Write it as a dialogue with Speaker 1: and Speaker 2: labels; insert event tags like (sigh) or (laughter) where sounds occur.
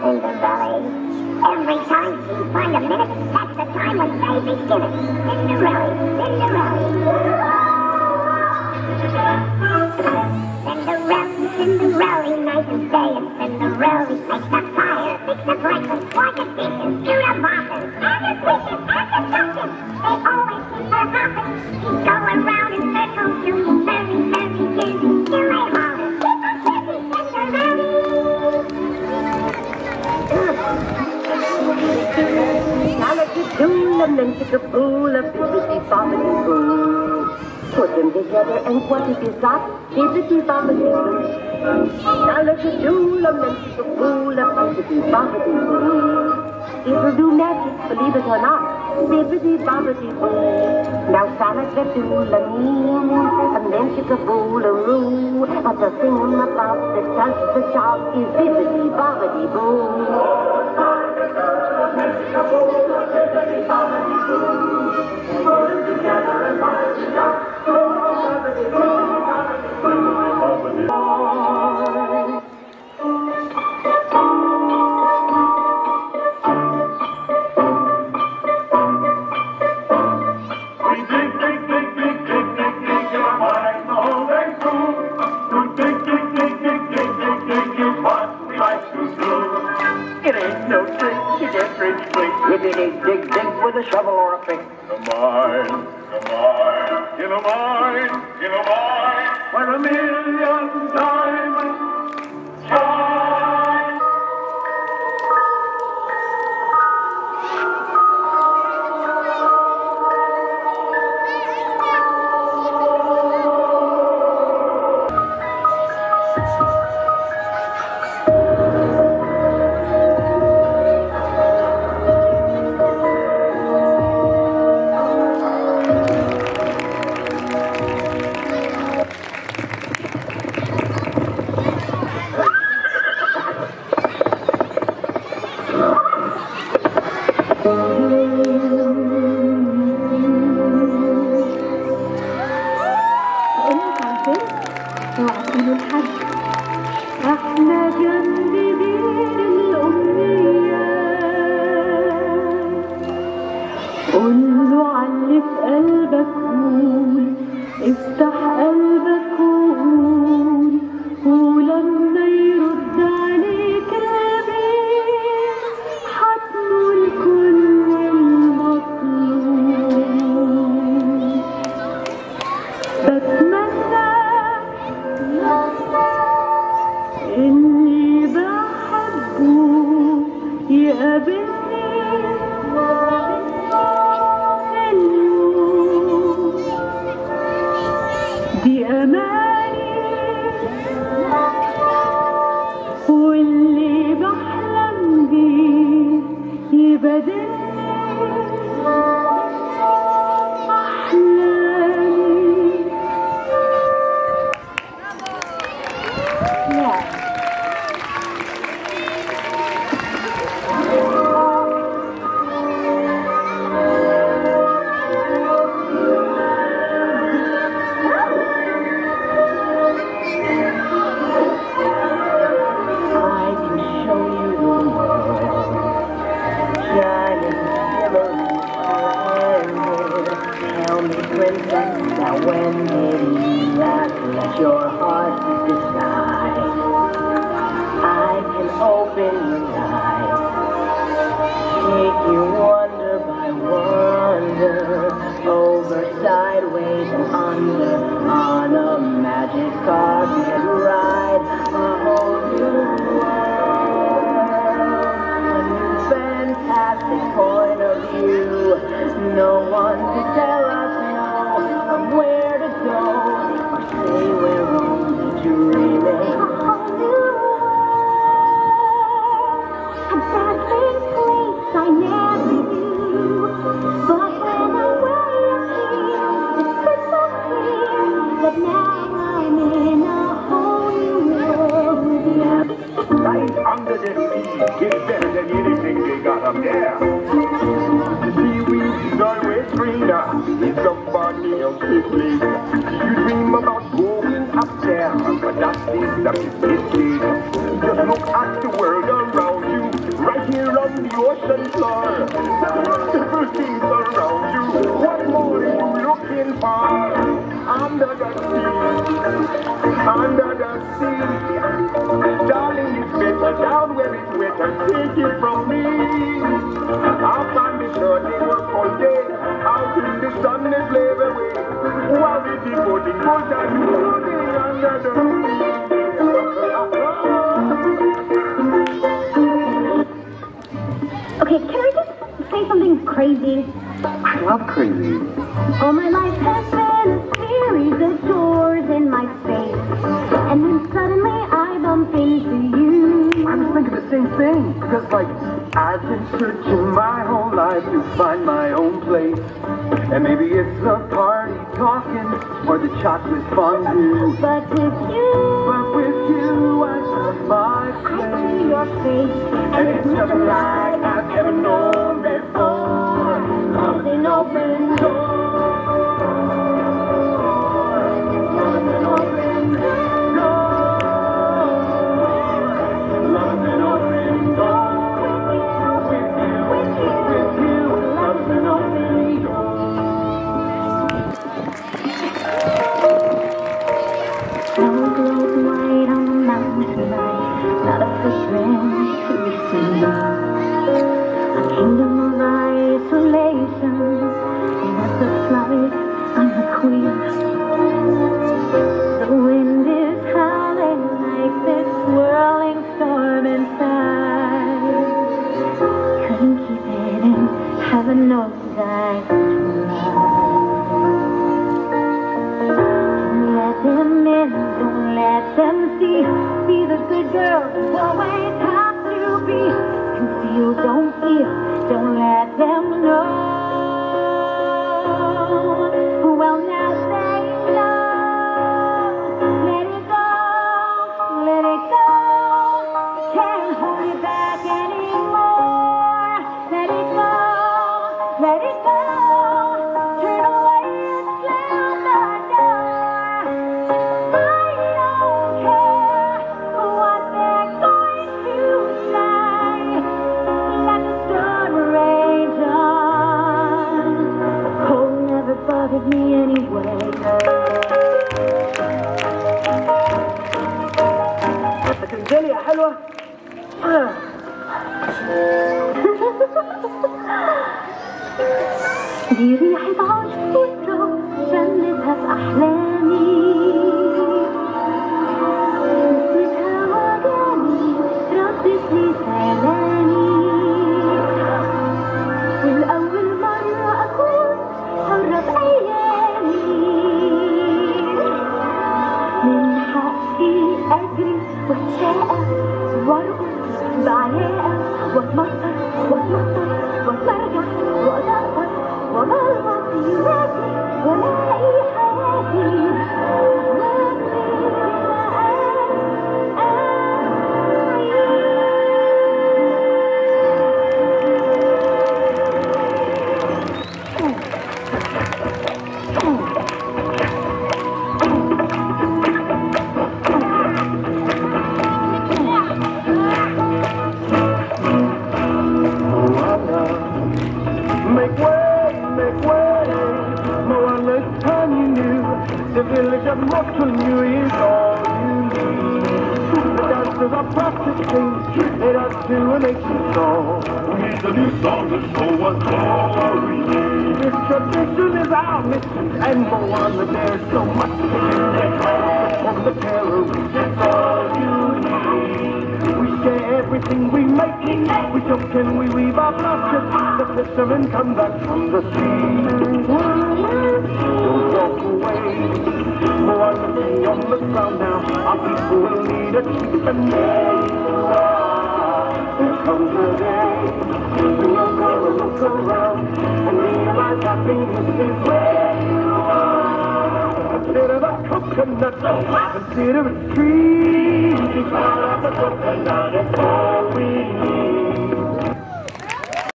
Speaker 1: Cinderella. Every time she find a minute, that's the time when they begin it. Cinderella, Cinderella. Cinderella, Cinderella, night and day, and Cinderella makes the fire, fix the breakfast, wash the dishes, do the mopping,
Speaker 2: lament a fool, a bibbity bobbity boo. Put them together and what have you got? Bibbity bobbity boo. Now let you do lament a fool, a bibbity bobbity boo. It'll do magic, believe it or not. Bibbity bobbity boo. Now Sonic the Doolamine, a magic a boolaroo. But the thing about that does the job is bibbity bobbity boo.
Speaker 3: We
Speaker 4: trick to get rich quick. Diggity dig dig with a shovel or a pick.
Speaker 3: The mind, the mind, in a mine, in a mine, where a million diamonds shine.
Speaker 2: If somebody else is place. you dream about going up there, but that is the mistake. Just look at the world around you, right here on the ocean floor. The wonderful things around you, what more are you looking for? Under
Speaker 3: the sea, under the sea. Darling, it's better down where it's wet
Speaker 5: and take it from me. Out in the sun, they slave away. While the devoting goes and under the
Speaker 3: Okay, can I just say something crazy?
Speaker 4: I love crazy.
Speaker 3: All my life has been a series of doors in my face. And then suddenly I bump into you.
Speaker 5: I was thinking the same thing. Because, like, I've been searching my whole life to find my own place. And maybe it's the party talking or the chocolate fondue.
Speaker 3: But with you,
Speaker 5: But with you, I found my
Speaker 3: I see your face.
Speaker 5: And it's just like I've never known before.
Speaker 3: Love's an open door. Knows I tried. Don't let them in, don't let them see. Be the good girl always have to be. Conceal, don't feel, don't let
Speaker 2: حلوة.
Speaker 3: دي ريحة عصفور جنتها في أحلامي.
Speaker 5: What's (laughs) the village of Motunui is all you need. The dancers are practicing, it us to a nation song. We need a new song to show us all we need. This tradition is our mission, and Moana, there's so much to do. From the terror, it's all you need. We share everything we make. We jump and we weave our laughter. The fishermen come back from the sea. Don't away. More looking on the ground now. Our people will need a chief and there comes the day. Will go and look around and realize happiness is where you are. Consider the coconut, consider trees. It's all of the coconut, it's all we.